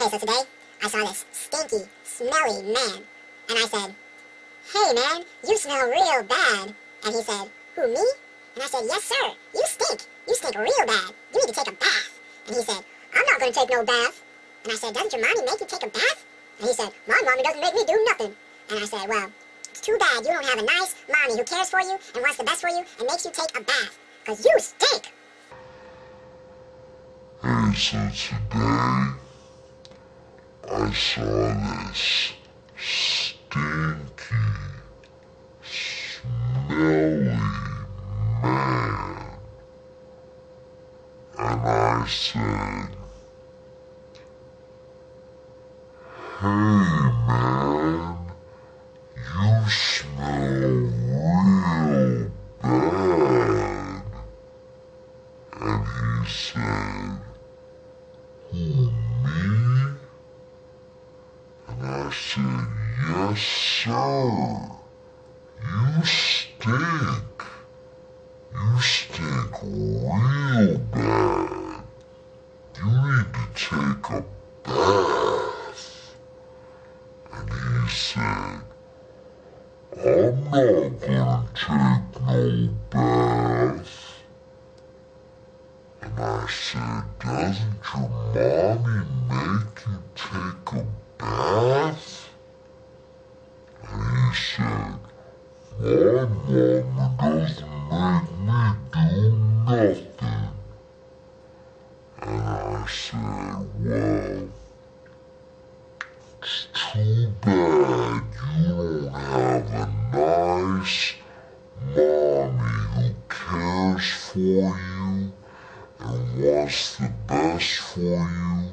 Hey, so today I saw this stinky, smelly man, and I said, Hey man, you smell real bad. And he said, Who, me? And I said, Yes, sir. You stink. You stink real bad. You need to take a bath. And he said, I'm not going to take no bath. And I said, Doesn't your mommy make you take a bath? And he said, My mommy doesn't make me do nothing. And I said, Well, it's too bad you don't have a nice mommy who cares for you and wants the best for you and makes you take a bath. Because you stink. Hey, so today I saw this stinky, smelly man. And I said, Hey man, you smell real bad. And he said, Who, me? And I said, Yes, sir. You stink. You stink real bad. You need to take a bath. And he said, I'm not gonna take no bath. And I said, doesn't your mommy make you take a bath? And he said, my mommy doesn't make me do nothing. And I said, well, it's too bad you don't have a nice mommy who cares for you and wants the best for you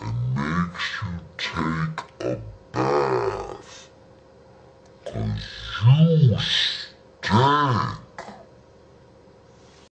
and makes you take a bath. Cause you stink.